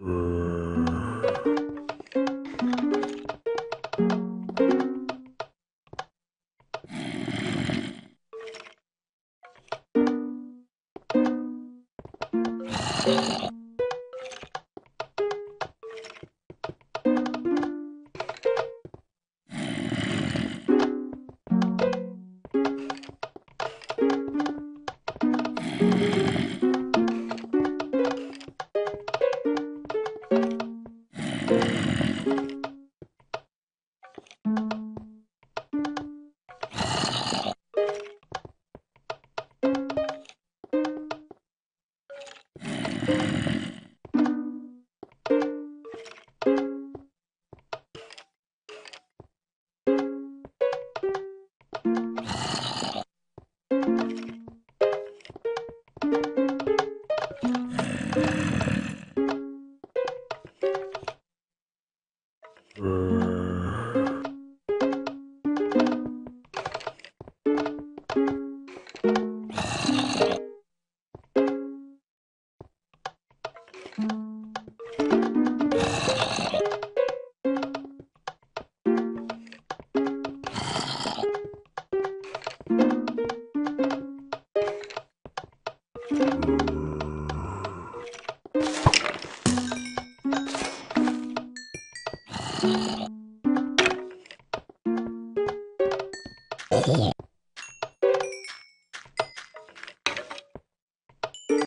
you thank mm -hmm. you Yeah.